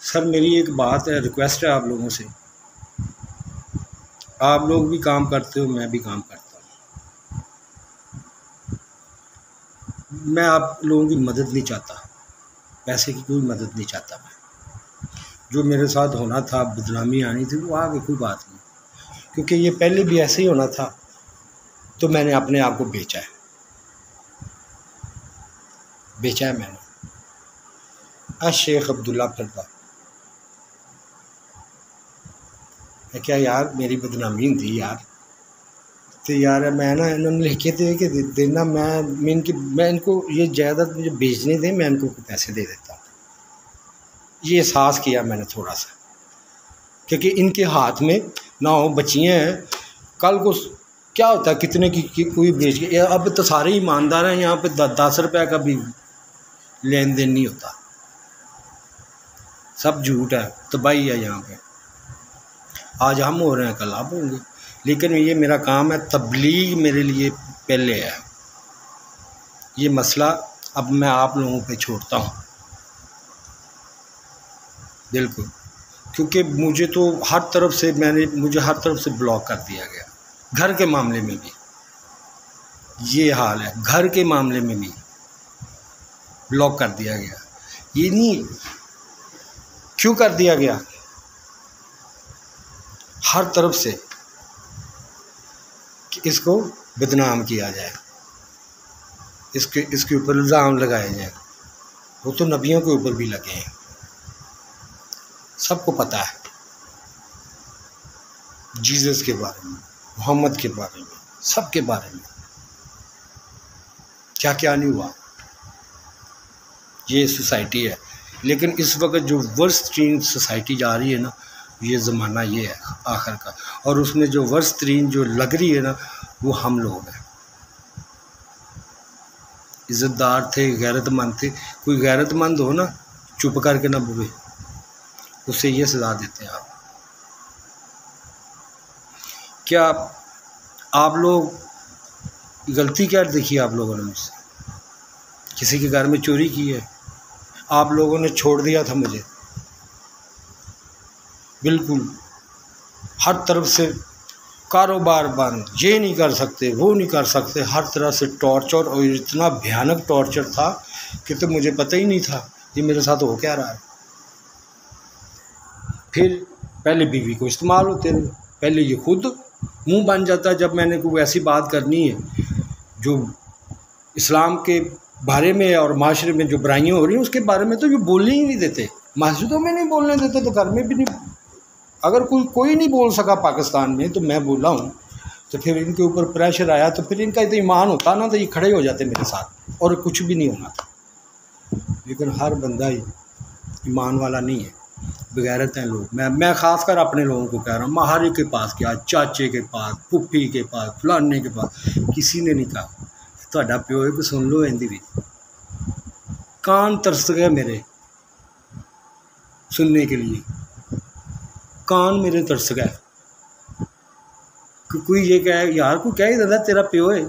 Sir, मेरी एक बात है, रिक्वेस्ट है आप लोगों से। आप लोग भी काम करते हो, मैं भी काम करता मैं आप लोगों की मदद नहीं चाहता। पैसे की कोई मदद नहीं चाहता मैं। जो मेरे साथ होना था, बदनामी आनी थी, वो आ आगे कोई बात नहीं। क्योंकि ये पहले भी ऐसे ही होना था तो मैंने अपने आप को बेचा है। बेचा है मैंने। अ शेख अब्दुल्ला फिरदा क्या यार, मेरी बदनामी थी यार। तो यार मैं ना इन्होंने लिखे थे कि देना मैं मैं इनकी मैं इनको ये जायदाद मुझे बेचने दें मैं इनको पैसे दे देता। हूँ ये एहसास किया मैंने थोड़ा सा। क्योंकि इनके हाथ में ना हो बच्चियाँ हैं। कल को क्या होता है कितने की, की कोई बेच के अब तो सारे ईमानदार हैं यहाँ पे दस रुपये का भी लेन देन नहीं होता। सब झूठ है तबाही है यहाँ पे। आज हम हो रहे हैं कल आप होंगे। लेकिन ये मेरा काम है, तबलीग मेरे लिए पहले है। ये मसला अब मैं आप लोगों पे छोड़ता हूँ। बिल्कुल। क्योंकि मुझे तो हर तरफ़ से मैंने, मुझे हर तरफ़ से ब्लॉक कर दिया गया। घर के मामले में भी। ये हाल है, घर के मामले में भी ब्लॉक कर दिया गया। ये नहीं, क्यों कर दिया गया? हर तरफ़ से। इसको बदनाम किया जाए। इसके इसके ऊपर इल्ज़ाम लगाए जाए। वो तो नबियों के ऊपर भी लगे हैं। सबको पता है। जीसस के बारे में, मोहम्मद के बारे में सब के बारे में। क्या क्या नहीं हुआ? ये सोसाइटी है। लेकिन इस वक्त जो वर्स्ट तरीन सोसाइटी जा रही है ना, ये ज़माना ये है, आखिर का। और उसमें जो वर्ष तरीन जो लग रही है ना वो हम लोग हैं। इज़्ज़तदार थे, गैरतमंद थे। कोई गैरतमंद हो ना, चुप करके ना बोले। उसे ये सजा देते हैं आप। क्या आप लोग गलती क्या देखी आप लोगों ने मुझसे? किसी के घर में चोरी की है? आप लोगों ने छोड़ दिया था मुझे। बिल्कुल। हर तरफ़ से कारोबार बंद, ये नहीं कर सकते, वो नहीं कर सकते। हर तरह से टॉर्चर और इतना भयानक टॉर्चर था कि तो मुझे पता ही नहीं था ये मेरे साथ हो क्या रहा है। फिर पहले बीवी को इस्तेमाल होते रहे, पहले ये खुद मुँह बन जाता जब मैंने कोई ऐसी बात करनी है, जो इस्लाम के बारे में और माशरे में जो बुराइयाँ हो रही हैं, उसके बारे में तो ये बोलने ही नहीं देते। मस्जिदों में नहीं बोलने देते तो घर में भी नहीं अगर कोई कोई नहीं बोल सका पाकिस्तान में तो मैं बोला हूँ तो फिर इनके ऊपर प्रेशर आया तो फिर इनका इतना ईमान होता ना तो ये खड़े हो जाते मेरे साथ, और कुछ भी नहीं होना था। लेकिन हर बंदा ही ईमान वाला नहीं है, बगैरत हैं लोग। मैं मैं ख़ास कर अपने लोगों को कह रहा हूँ, महारी के पास क्या, चाचे के पास, पुप्पी के पास, फलाने के पास, किसी ने नहीं कहा। थोड़ा प्यो है सुन लो इंदी भी कान तरस गए मेरे सुनने के लिए। कान मेरे तरस गए। कोई ये कहे, यार, कोई कह ही देता तेरा प्यो है?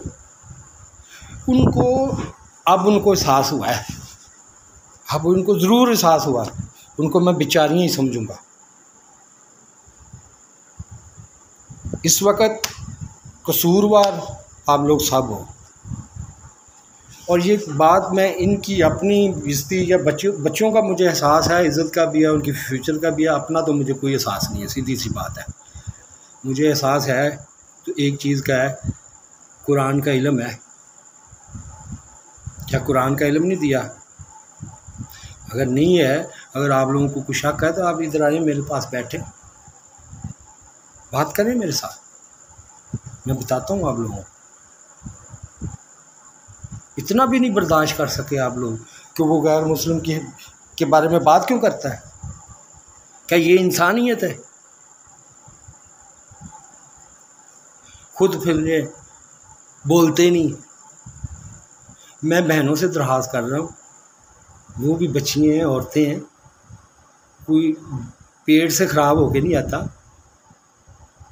उनको, अब उनको एहसास हुआ है। अब उनको ज़रूर एहसास हुआ उनको मैं बेचारियाँ ही समझूँगा। इस वक्त कसूरवार आप लोग सब हो। और ये बात मैं इनकी अपनी इज्जती या बच्चों बच्चों का मुझे एहसास है, इज़्ज़त का भी है, उनकी फ्यूचर का भी है, अपना तो मुझे कोई एहसास नहीं है, सीधी सी बात है। मुझे एहसास है तो एक चीज़ का है, कुरान का इलम है। क्या कुरान का इलम नहीं दिया? अगर नहीं है, अगर आप लोगों को कुछ शक है तो आप इधर आइए, मेरे पास बैठे। बात करें मेरे साथ। मैं बताता हूँ आप लोगों को। इतना भी नहीं बर्दाश्त कर सके आप लोग कि वो गैर मुस्लिम के के बारे में बात क्यों करता है? क्या ये इंसानियत है? खुद फिर ये बोलते नहीं। मैं बहनों से दरख्वास्त कर रहा हूँ। वो भी बच्चियाँ हैं, औरतें हैं। कोई पेट से ख़राब होके नहीं आता।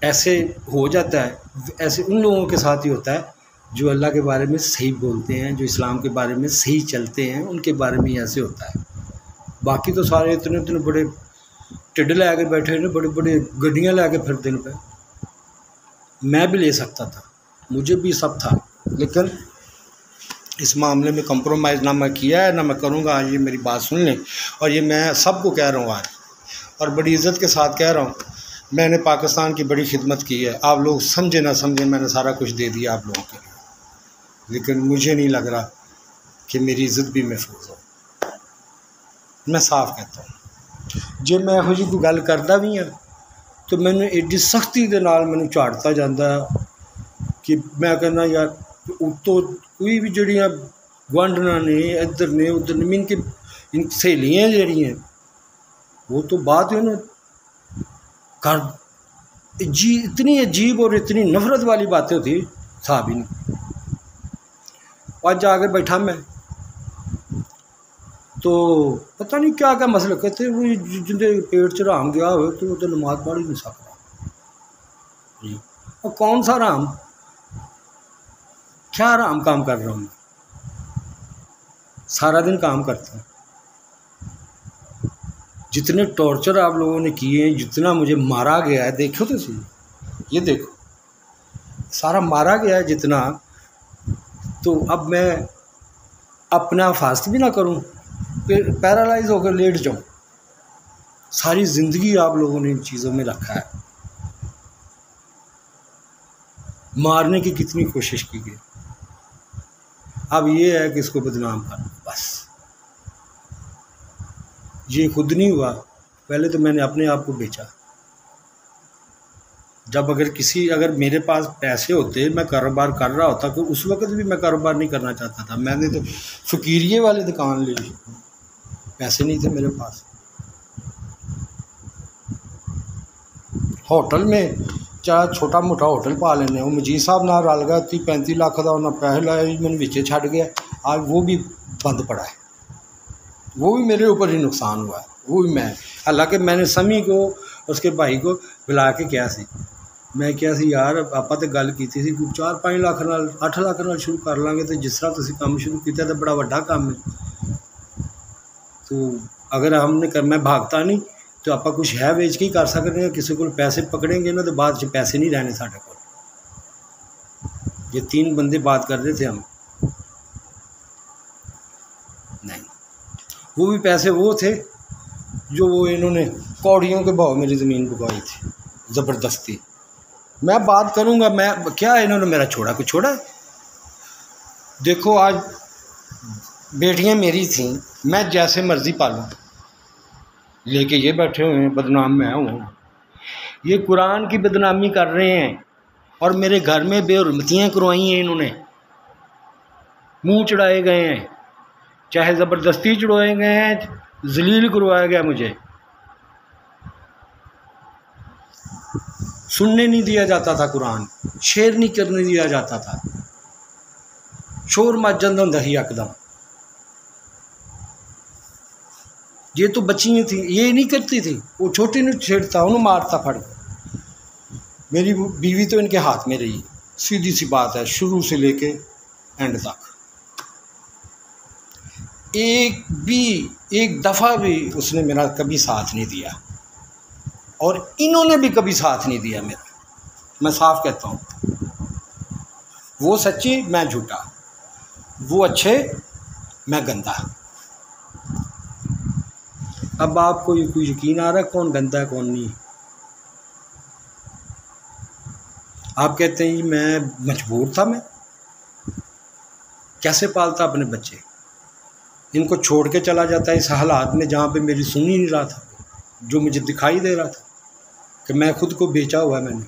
ऐसे हो जाता है। ऐसे उन लोगों के साथ ही होता है जो अल्लाह के बारे में सही बोलते हैं, जो इस्लाम के बारे में सही चलते हैं, उनके बारे में ऐसे होता है। बाकी तो सारे इतने इतने बड़े टिड लै के बैठे ने बड़े बड़े गड्डियाँ लै के फिरते पे। मैं भी ले सकता था, मुझे भी सब था, लेकिन इस मामले में कंप्रोमाइज़ ना मैं किया है, ना मैं करूँगा। ये मेरी बात सुन लें और ये मैं सबको कह रहा हूँ आज, और बड़ी इज़्ज़त के साथ कह रहा हूँ, मैंने पाकिस्तान की बड़ी खिदमत की है। आप लोग समझे ना समझे, मैंने सारा कुछ दे दिया आप लोगों के लेकिन मुझे नहीं लग रहा कि मेरी इज़्ज़त भी महफूज हो मैं साफ कहता हूँ जे मैं ਇਹੋ ਜਿਹੀ ਕੋਈ ਗੱਲ ਕਰਦਾ ਵੀ ਹਾਂ ਤੇ ਮੈਨੂੰ ਏਡੀ ਸਖਤੀ ਦੇ ਨਾਲ ਮੈਨੂੰ ਝਾੜਤਾ ਜਾਂਦਾ ਕਿ ਮੈਂ ਕਹਿੰਦਾ ਯਾਰ ਉਤੋਂ ਕੋਈ ਵੀ ਜਿਹੜੀਆਂ ਗੁਆਂਢਣਾ ਨੇ ਇੱਧਰ ਨੇ ਉੱਧਰ ਨੇ ਮੀਨ ਕਿ ਸਹੇਲੀਆਂ ਜਿਹੜੀਆਂ वो तो बात है ना कर जी इतनी अजीब और इतनी नफरत वाली बातें होती था भी नहीं आज जाके बैठा मैं। तो पता नहीं क्या क्या मसला कहते वो जिंदे पेट च राम गया हो तो वो तो नमाज़ पढ़ ही नहीं सकता और कौन सा राम? क्या राम काम कर रहा हूँ? सारा दिन काम करता हूँ। जितने टॉर्चर आप लोगों ने किए हैं जितना मुझे मारा गया है देखो तो सही। ये देखो सारा मारा गया है जितना तो अब मैं अपना फास्ट भी ना करूँ, फिर पैरालाइज होकर लेट जाऊँ। सारी ज़िंदगी आप लोगों ने इन चीज़ों में रखा है। मारने की कितनी कोशिश की गई। अब ये है कि इसको बदनाम करना बस। ये खुद नहीं हुआ, पहले तो मैंने अपने आप को बेचा। जब अगर किसी, अगर मेरे पास पैसे होते, मैं कारोबार कर रहा होता तो उस वक्त भी मैं कारोबार नहीं करना चाहता था। मैंने तो फ़कीरिए वाली दुकान ले ली। पैसे नहीं थे मेरे पास। होटल में चाहे छोटा मोटा होटल पा लेने वो मजीद साहब ना रल गया तीह पैंती लख का उन्हें पैसे लाए, मैंने बिचे छड़ गया। आज वो भी बंद पड़ा है। वो भी मेरे ऊपर ही नुकसान हुआ है। वो भी मैं, हालाँकि मैंने समी को, उसके भाई को बुला के क्या सी। मैं क्या सी यार ਆਪਾਂ ਤੇ ਗੱਲ ਕੀਤੀ ਸੀ ਕੋਈ 4-5 ਲੱਖ ਨਾਲ 8 ਲੱਖ ਨਾਲ ਸ਼ੁਰੂ ਕਰ ਲਾਂਗੇ ਤੇ ਜਿਸ ਤਰ੍ਹਾਂ ਤੁਸੀਂ ਕੰਮ ਸ਼ੁਰੂ ਕੀਤਾ ਤਾਂ ਬੜਾ ਵੱਡਾ ਕੰਮ ਹੈ तो अगर हमने कर मैं भागता नहीं तो आप कुछ है बेच के ही कर सकते हैं किसी को पैसे पकड़ेंगे ना तो बाद में पैसे नहीं रहने साढ़े को ये तीन बंदे बात कर रहे थे हम नहीं वो भी पैसे वो थे जो वो इन्होंने कौड़ियों के भाव मेरी ज़मीन बुकवाई थी ज़बरदस्ती मैं बात करूँगा, मैं, क्या इन्होंने मेरा छोड़ा? कुछ छोड़ा? देखो, आज बेटियाँ मेरी थीं, मैं जैसे मर्ज़ी पालूँ। लेके ये बैठे हुए हैं, बदनाम मैं हूँ। ये कुरान की बदनामी कर रहे हैं, और मेरे घर में बेहरमतियाँ करवाई हैं इन्होंने। मुँह चढ़ाए गए हैं, चाहे ज़बरदस्ती चढ़वाए गए हैं, जलील करवाया गया मुझे। सुनने नहीं दिया जाता था कुरान, शेर नहीं करने दिया जाता था। शोर मच जाता होंगे ही यकदम ये तो बच्चियाँ थी, ये नहीं करती थी। वो छोटी ने छेड़ता उन्होंने मारता फड़। मेरी बीवी तो इनके हाथ में रही। सीधी सी बात है, शुरू से लेके एंड तक। एक भी, एक दफ़ा भी उसने मेरा कभी साथ नहीं दिया। और इन्होंने भी कभी साथ नहीं दिया मेरा। मैं साफ़ कहता हूँ, वो सच्ची, मैं झूठा, वो अच्छे, मैं गंदा। अब आपको ये कोई यकीन आ रहा है कौन गंदा है, कौन नहीं? आप कहते हैं, जी, मैं मजबूर था मैं। कैसे पालता अपने बच्चे? इनको छोड़ के चला जाता है, इस हालात में जहाँ पे मेरी सुन ही नहीं रहा था जो मुझे दिखाई दे रहा था कि मैं खुद को बेचा हुआ है मैंने।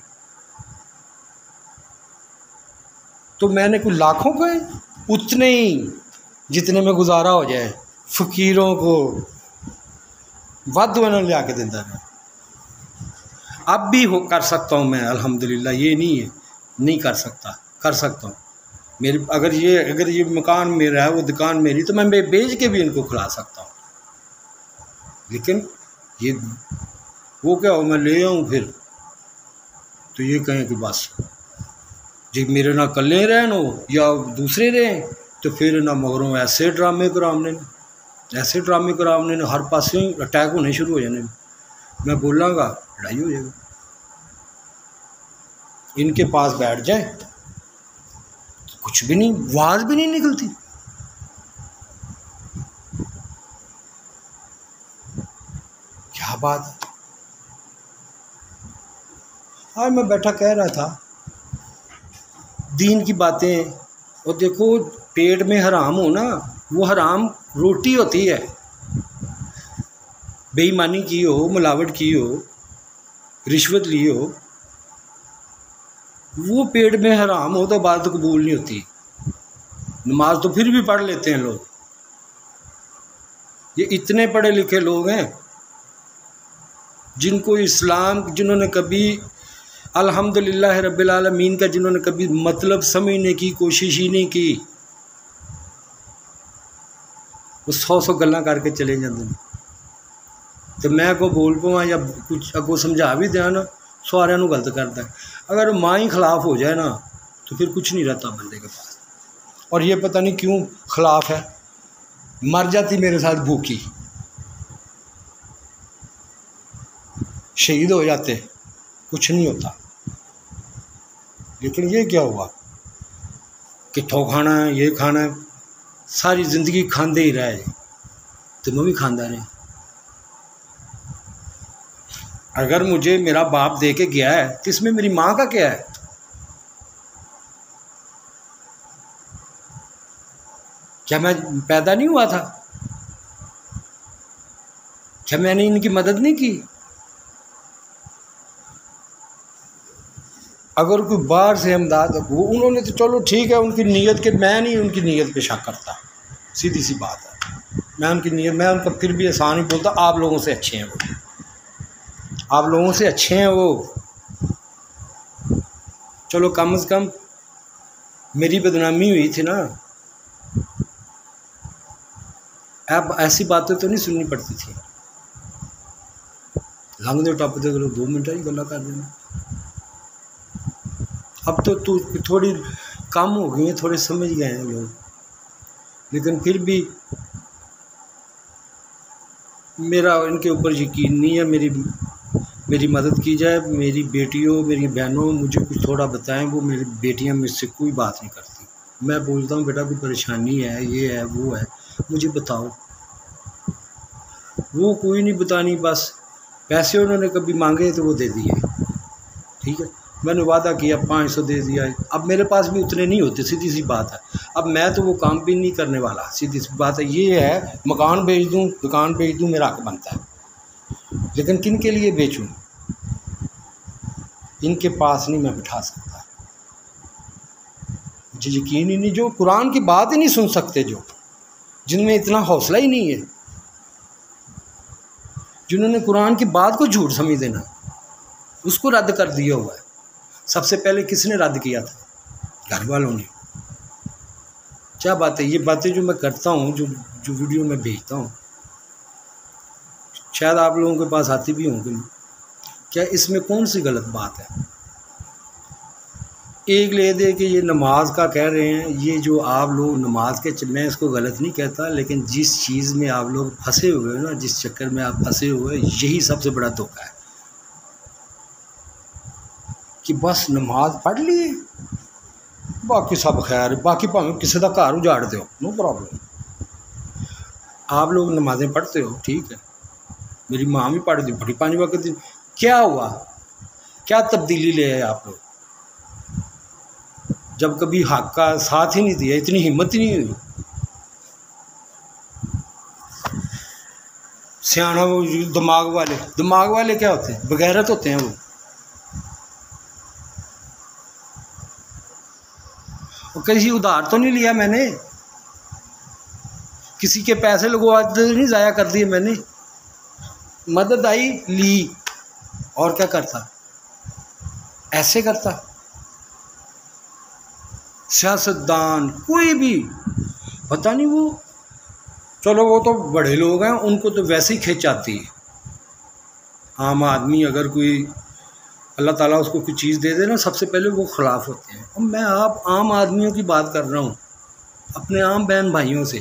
तो मैंने कुछ लाखों के उतने ही जितने में गुजारा हो जाए, फ़कीरों को वादू इन्होंने लिया के देता है अब भी हो, कर सकता हूँ मैं, अल्हम्दुलिल्लाह, ये नहीं है, नहीं कर सकता कर सकता हूँ। मेरे, अगर ये अगर ये मकान मेरा है, वो दुकान मेरी तो मैं बेच के भी इनको खिला सकता हूँ। लेकिन ये वो क्या हो, मैं ले आऊँ फिर? तो ये कहें कि बस। जी, मेरे ना कल्ले रहन हो, या दूसरे रहें तो फिर ना मगरों ऐसे ड्रामे कराने ऐसे ड्रामे कराने हर पास अटैक होने शुरू हो जाने। मैं बोलागा, लड़ाई हो जाएगी। इनके पास बैठ जाए। कुछ भी नहीं, आवाज़ भी नहीं निकलती। क्या बात है? आज मैं बैठा कह रहा था। दीन की बातें। और देखो, पेट में हराम हो ना, वो हराम रोटी होती है। बेईमानी की हो, मिलावट की हो, रिश्वत ली हो, वो पेट में हराम हो तो बात कबूल नहीं होती। नमाज़ तो फिर भी पढ़ लेते हैं लोग। ये इतने पढ़े लिखे लोग हैं जिनको इस्लाम, जिन्होंने कभी अल्हम्दुलिल्लाह आलमीन का, जिन्होंने कभी मतलब समझने की कोशिश ही नहीं की, वो सौ सौ गल् करके चले जाते हैं। तो मैं को बोल पवा या कुछ अगो समझा भी दिया ना सारे गलत करता है। अगर माँ ही खिलाफ हो जाए ना तो फिर कुछ नहीं रहता बंदे के पास। और ये पता नहीं क्यों खिलाफ है। मर जाती मेरे साथ भूखी। शहीद हो जाते कुछ नहीं होता। लेकिन ये क्या हुआ? कितों खाना है, ये खाना है, सारी ज़िंदगी खाते ही रहे। तो मैं भी खादा रहे अगर मुझे मेरा बाप दे के गया है तो इसमें मेरी माँ का क्या है? क्या मैं पैदा नहीं हुआ था? क्या मैंने इनकी मदद नहीं की? अगर कोई बाहर से हमदाद वो उन्होंने तो चलो ठीक है, उनकी नीयत के, मैं नहीं उनकी नीयत पे शक करता। सीधी सी बात है। मैं उनकी नीयत, मैं उनका फिर भी आसान ही बोलता, आप लोगों से अच्छे हैं वो। आप लोगों से अच्छे हैं वो। चलो कम से कम मेरी बदनामी हुई थी ना। अब ऐसी बातें तो नहीं सुननी पड़ती थी। लंघ दो, टप दे दो मिनट ही गला कर देना। अब तो तू थोड़ी कम हो गई है, थोड़े समझ गए हैं लोग। लेकिन फिर भी मेरा इनके ऊपर यकीन नहीं है, मेरी मेरी मदद की जाए, मेरी बेटियों, मेरी बहनों, मुझे कुछ थोड़ा बताएँ, वो मेरी बेटियाँ मुझसे कोई बात नहीं करती। मैं बोलता हूँ, बेटा, कोई परेशानी है, ये है, वो है, मुझे बताओ। वो कोई नहीं बतानी, बस पैसे उन्होंने कभी मांगे तो वो दे दिए। ठीक है? मैंने वादा किया पाँच सौ दे दिया अब मेरे पास भी उतने नहीं होते, सीधी सी बात है। अब मैं तो वो काम भी नहीं करने वाला, सीधी सी बात है। ये है, मकान बेच दूँ, दुकान बेच दूँ, मेरा हक बनता है। लेकिन किन के लिए बेचूं? इनके पास नहीं मैं बिठा सकता। मुझे यकीन ही नहीं, जो कुरान की बात ही नहीं सुन सकते जो, जिनमें इतना हौसला ही नहीं है। जिन्होंने कुरान की बात को झूठ समझ देना, उसको रद्द कर दिया हुआ है। सबसे पहले किसने रद्द किया था? घर वालों ने। क्या बात है? ये बातें जो मैं करता हूँ, जो जो वीडियो में भेजता हूँ, शायद आप लोगों के पास आती भी होंगी। क्या इसमें कौन सी गलत बात है? एक ले दे कि ये नमाज़ का कह रहे हैं, ये जो आप लोग नमाज़ के, मैं इसको गलत नहीं कहता, लेकिन जिस चीज़ में आप लोग फंसे हुए हो ना, जिस चक्कर में आप फंसे हुए हैं, यही सबसे बड़ा धोखा है। कि बस नमाज़ पढ़ लिए बाकी सब खैर, बाकी भावें किसी का घर उजाड़ दो नो प्रॉब्लम आप लोग नमाज़ें पढ़ते हो, ठीक है। मेरी माँ भी पढ़ दी, बड़ी पाँच वक्त क्या हुआ? क्या तब्दीली ले आए आप लोग? जब कभी हक का साथ ही नहीं दिया, इतनी हिम्मत ही नहीं हुई। सियाना वो दिमाग वाले दिमाग वाले क्या होते हैं? बगैरत होते हैं वो। और किसी उधार तो नहीं लिया मैंने। किसी के पैसे लगवा तो नहीं ज़ाया कर दिए मैंने। मदद आई, ली। और क्या करता? ऐसे करता। सियासतदान, कोई भी। पता नहीं वो, चलो वो तो बड़े लोग हैं, उनको तो वैसे ही खिंच आती है। आम आदमी अगर कोई अल्लाह ताला उसको कोई चीज़ दे दे ना सबसे पहले वो ख़िलाफ़ होते हैं। अब मैं आप आम आदमियों की बात कर रहा हूँ, अपने आम बहन भाइयों से,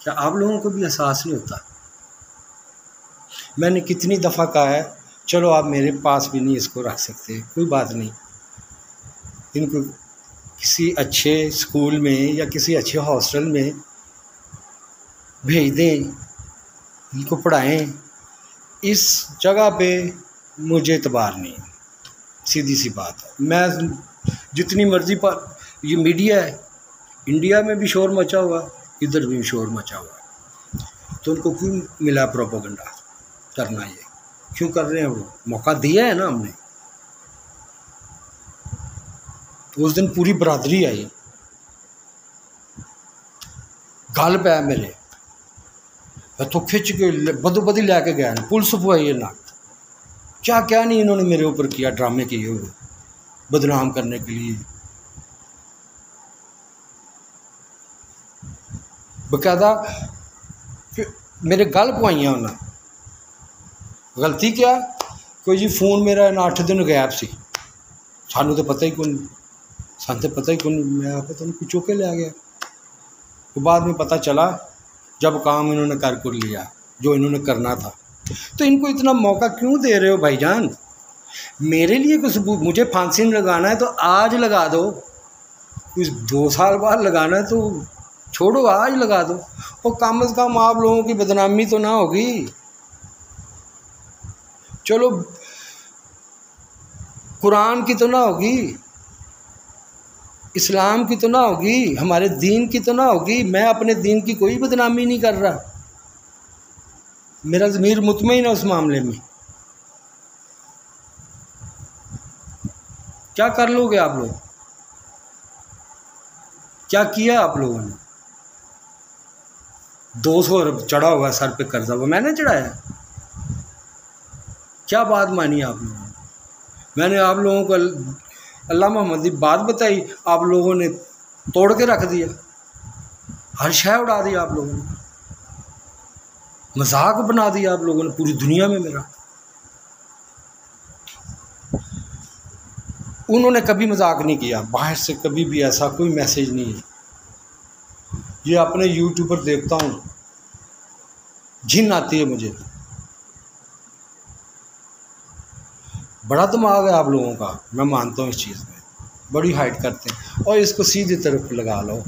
क्या आप लोगों को भी एहसास नहीं होता? मैंने कितनी दफ़ा कहा है, चलो आप मेरे पास भी नहीं इसको रख सकते, कोई बात नहीं। इनको किसी अच्छे स्कूल में या किसी अच्छे हॉस्टल में भेज दें, इनको पढ़ाएँ, इस जगह पे मुझे एतबार नहीं सीधी सी बात है। मैं जितनी मर्ज़ी पर ये मीडिया है, इंडिया में भी शोर मचा हुआ इधर भी शोर मचा हुआ तो उनको क्यों मिला प्रोपोगंडा करना ये? क्यों कर रहे हैं वो? मौका दिया है ना हमने। तो उस दिन पूरी बरादरी आई। गल पै मेरे तो खिंच के बदो बदी लैके गए पुलिस पुआई है ना क्या क्या नहीं इन्होंने मेरे ऊपर किया ड्रामे किए हुए बदनाम करने के लिए। बकायदा मेरे गल पवाइया उन्हें। गलती क्या? कोई जी फ़ोन मेरा इन अठ दिन गैप से। सानू तो पता ही कौन, सन तो पता ही कौन, मैं पता नहीं चुक के लिया गया। तो बाद में पता चला, जब काम इन्होंने कर कर लिया, जो इन्होंने करना था। तो इनको इतना मौका क्यों दे रहे हो भाईजान? मेरे लिए कुछ मुझे फांसी में लगाना है तो आज लगा दो। कुछ दो साल बाद लगाना है तो छोड़ो, आज लगा दो। और कम अज़ कम आप लोगों की बदनामी तो ना होगी। चलो, कुरान की तो ना होगी, इस्लाम की तो ना होगी, हमारे दीन की तो ना होगी। मैं अपने दीन की कोई बदनामी नहीं कर रहा। मेरा ज़मीर मुतमिन है उस मामले में। क्या कर लोगे आप लोग? क्या किया आप लोगों ने? दो सौ अरब चढ़ा हुआ सर पे कर्जा, वो मैंने चढ़ाया। क्या बात मानी आप लोगों ने? मैंने आप लोगों को अल्लाह मोहम्मद की बात बताई, आप लोगों ने तोड़ के रख दिया। हर शह उड़ा दिया आप लोगों ने। मज़ाक बना दिया आप लोगों ने, पूरी दुनिया में मेरा। उन्होंने कभी मज़ाक नहीं किया। बाहर से कभी भी ऐसा कोई मैसेज नहीं है। ये अपने यूट्यूब पर देखता हूँ। झिन आती है मुझे। बड़ा दिमाग है आप लोगों का। मैं मानता हूँ इस चीज़ में। बड़ी हाइट करते हैं। और इसको सीधी तरफ़ लगा लो।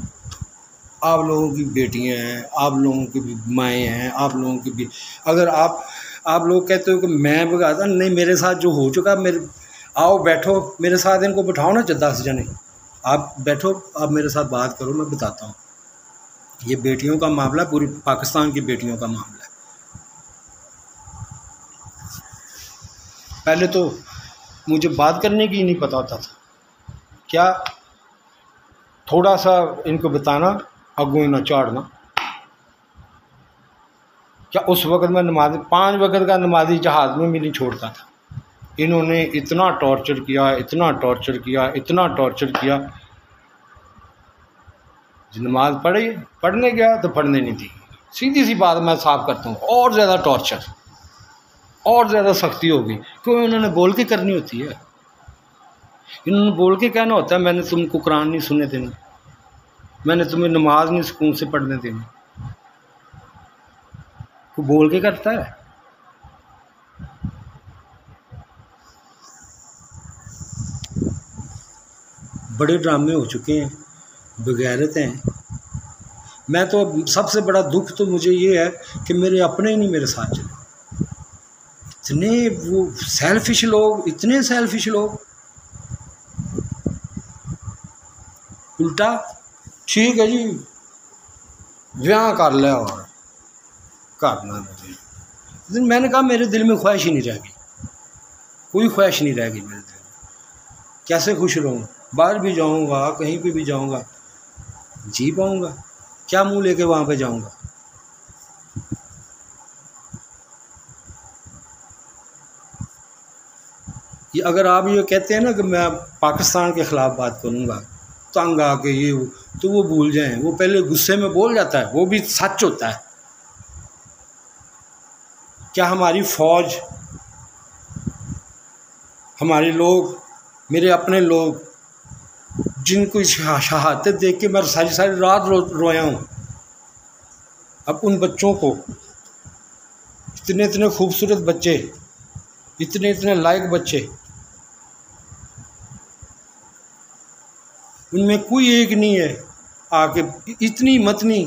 आप लोगों की बेटियाँ हैं, आप लोगों की भी माएँ हैं, आप लोगों की भी। अगर आप आप लोग कहते हो कि मैं भगाता नहीं, मेरे साथ जो हो चुका, मेरे, आओ बैठो, मेरे साथ इनको बिठाओ ना दस जने। आप बैठो, आप मेरे साथ बात करो, मैं बताता हूँ। ये बेटियों का मामला, पूरी पाकिस्तान की बेटियों का मामला है। पहले तो मुझे बात करने की नहीं पता होता था। क्या थोड़ा सा इनको बताना अगू ना चाड़ना क्या उस वक़्त मैं नमाज़, पाँच वक़्त का नमाजी जहाज़ में भी नहीं छोड़ता था। इन्होंने इतना टॉर्चर किया, इतना टॉर्चर किया, इतना टॉर्चर किया। नमाज़ पढ़ी, पढ़ने गया तो पढ़ने नहीं थी। सीधी सी बात मैं साफ़ करता हूँ, और ज़्यादा टॉर्चर, और ज़्यादा सख्ती होगी। क्योंकि उन्होंने बोल के करनी होती है? इन्होंने बोल के कहना होता है, मैंने तुमको कुरान नहीं सुने देना। मैंने तुम्हें नमाज़ नहीं सुकून से पढ़ने देनी। को बोल के करता है? बड़े ड्रामे हो चुके हैं बगैरत हैं। मैं तो सबसे बड़ा दुख तो मुझे ये है कि मेरे अपने ही नहीं मेरे साथ चले। इतने वो सेल्फिश लोग, इतने सेल्फिश लोग। उल्टा ठीक है जी। ब्याह कर लिया और करना मुझे। मैंने कहा, मेरे दिल में ख्वाहिश ही नहीं रहेगी। कोई ख्वाहिश नहीं रहेगी मेरे दिल में। कैसे खुश रहूँ? बाहर भी जाऊँगा, कहीं पे भी जाऊँगा। जी पाऊँगा। क्या मुँह लेके वहाँ पे जाऊँगा? ये अगर आप ये कहते हैं ना कि मैं पाकिस्तान के ख़िलाफ़ बात करूँगा, तंग आके ये तो वो भूल जाए। वो पहले गुस्से में बोल जाता है, वो भी सच होता है। क्या हमारी फौज, हमारे लोग, मेरे अपने लोग, जिनको शहादत देख के मैं सारी सारी रात रो, रोया हूँ, अब उन बच्चों को इतने इतने खूबसूरत बच्चे इतने इतने लायक बच्चे उनमें कोई एक नहीं है। आके इतनी मतनी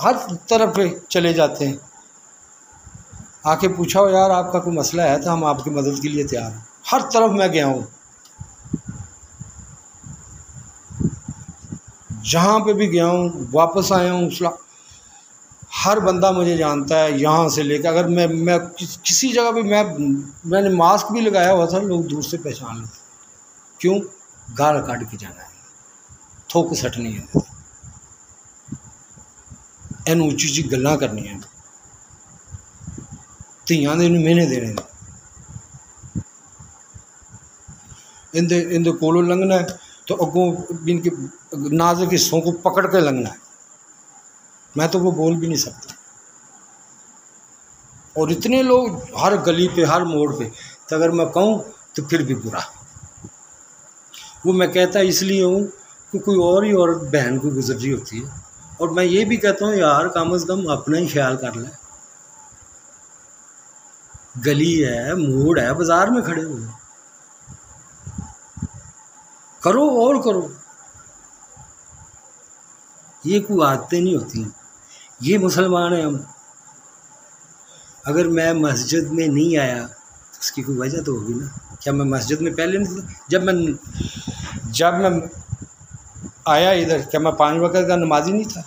हर तरफ़ चले जाते हैं। आके पूछा हो यार, आपका कोई मसला है तो हम आपकी मदद के लिए तैयार हैं। हर तरफ़ मैं गया हूँ। जहाँ पे भी गया हूँ, वापस आया हूँ हर बंदा मुझे जानता है यहाँ से लेकर अगर मैं मैं किसी जगह भी मैं, मैंने मास्क भी लगाया हुआ था, लोग दूर से पहचान लेते क्यों? गाल काट के जाना है। थोक सटनी है इन ऊँची ऊँची गल् करनी ਧੀਆਂ ਦੇ ਨੂੰ ਮਿਹਨੇ ਦੇਣੇ ਨੇ इनके इनके कोलों लंघना है तो अगों इनके नाजुक हिस्सों को पकड़ के लंघना है मैं तो वो बोल भी नहीं सकता और इतने लोग हर गली पे हर मोड़ पे तो अगर मैं कहूँ तो फिर भी बुरा वो मैं कहता इसलिए हूँ कि कोई और ही और बहन को गुजर रही होती है। और मैं ये भी कहता हूँ, यार, कम अज़ कम अपना ही ख्याल कर लें। गली है, मोड़ है, बाज़ार में खड़े हुए करो और करो। ये कोई आदतें नहीं होती ये मुसलमान हैं हम। अगर मैं मस्जिद में नहीं आया तो उसकी कोई वजह तो होगी ना। क्या मैं मस्जिद में पहले नहीं जब मैं जब मैं आया इधर, क्या मैं पाँच वक्त का नमाजी नहीं था?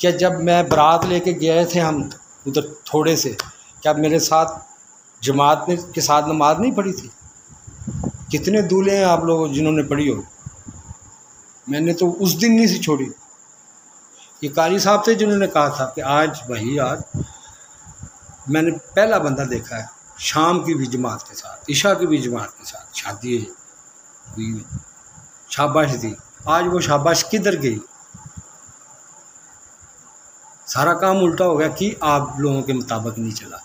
क्या जब मैं बारात लेके गए थे हम उधर थोड़े से, क्या मेरे साथ जमात ने, के साथ नमाज़ नहीं पढ़ी थी? कितने दूल्हे हैं आप लोग जिन्होंने पढ़ी हो? मैंने तो उस दिन नहीं सी छोड़ी। ये कारी साहब थे जिन्होंने कहा था कि आज वही आज मैंने पहला बंदा देखा है, शाम की भी जमात के साथ ईशा की भी जमात के साथ, शादी हुई शाबाश थी आज वो शाबाश किधर गई? सारा काम उल्टा हो गया कि आप लोगों के मुताबिक नहीं चला।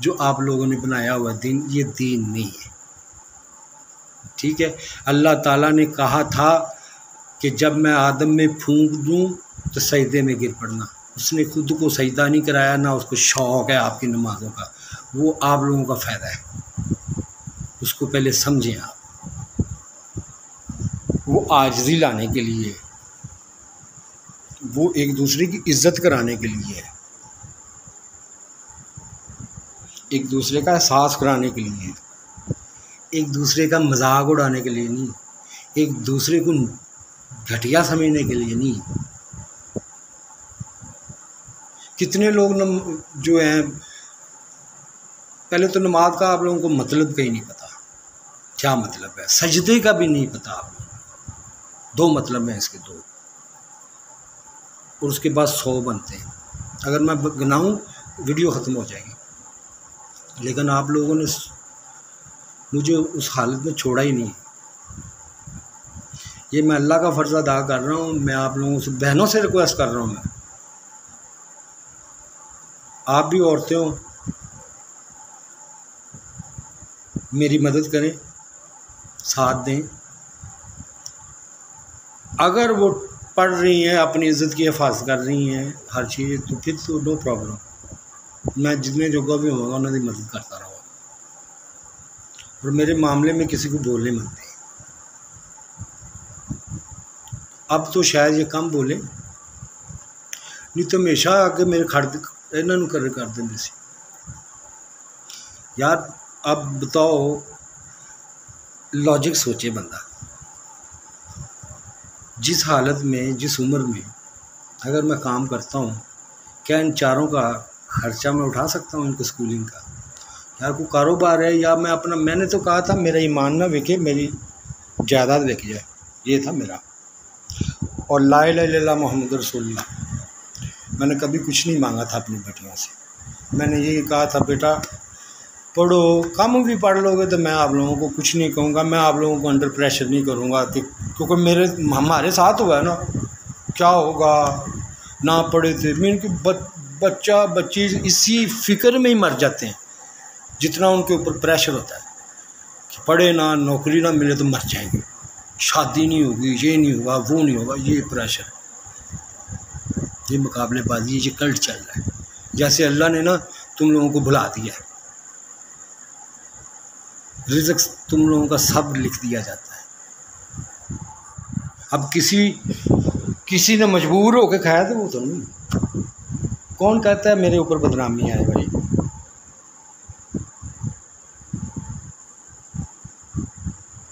जो आप लोगों ने बनाया हुआ दिन, ये दीन नहीं है। ठीक है? अल्लाह ताला ने कहा था कि जब मैं आदम में फूंक दूँ तो सजदे में गिर पड़ना। उसने खुद को सजदा नहीं कराया, ना उसको शौक़ है आपकी नमाज़ों का। वो आप लोगों का फ़ायदा है। उसको पहले समझें आप। वो आजरी लाने के लिए, वो एक दूसरे की इज़्ज़त कराने के लिए एक दूसरे का एहसास कराने के लिए, एक दूसरे का मज़ाक उड़ाने के लिए नहीं, एक दूसरे को घटिया समझने के लिए नहीं। कितने लोग नम, जो हैं, पहले तो नमाज़ का आप लोगों को मतलब कहीं नहीं पता, क्या मतलब है, सजदे का भी नहीं पता आप लोगों दो मतलब हैं इसके दो। और उसके बाद सौ बनते हैं। अगर मैं गिनाऊँ, वीडियो ख़त्म हो जाएगी। लेकिन आप लोगों ने मुझे उस हालत में छोड़ा ही नहीं। ये मैं अल्लाह का फ़र्ज़ अदा कर रहा हूँ, मैं आप लोगों से, बहनों से रिक्वेस्ट कर रहा हूँ मैं। आप भी औरतें हो, मेरी मदद करें, साथ दें। अगर वो पढ़ रही हैं, अपनी इज़्ज़त की हिफाजत कर रही हैं, हर चीज़ तो फिर तो नो प्रॉब्लम मैं जितने जोगा भी होगा उन्होंने मदद करता रहूँगा. और मेरे मामले में किसी को बोलने मत दें. अब तो शायद ये कम बोले. नहीं तो हमेशा आके मेरे खड़ इन्हों कर कर देंगे यार, अब बताओ लॉजिक सोचे बंदा. जिस हालत में, जिस उम्र में अगर मैं काम करता हूँ, क्या इन चारों का खर्चा मैं उठा सकता हूँ इनके स्कूलिंग का? यार कोई कारोबार है, या मैं अपना, मैंने तो कहा था, मेरा ईमान ना बिके मेरी जायदाद बिक जाए। ये था मेरा। और ला ला मोहम्मद रसोल्ला मैंने कभी कुछ नहीं मांगा था अपनी बेटियों से। मैंने ये कहा था, बेटा पढ़ो, कम भी पढ़ लोगे तो मैं आप लोगों को कुछ नहीं कहूँगा, मैं आप लोगों को अंडर प्रेशर नहीं करूँगा, कि क्योंकि मेरे हमारे साथ हुआ है ना। क्या होगा? ना पढ़े थे। मीन कि बच्चा, बच्ची इसी फ़िक्र में ही मर जाते हैं, जितना उनके ऊपर प्रेशर होता है। कि पढ़े ना, नौकरी ना मिले तो मर जाएँगे। शादी नहीं होगी, ये नहीं होगा, वो नहीं होगा, ये प्रेशर ये मुकाबलेबाजी, ये कल्ट चल रहा है। जैसे अल्लाह ने ना तुम लोगों को भुला दिया है। रिजक तुम लोगों का सब लिख दिया जाता है। अब किसी किसी ने मजबूर होकर खाया तो वो तो नहीं। कौन कहता है, मेरे ऊपर बदनामी आए भाई?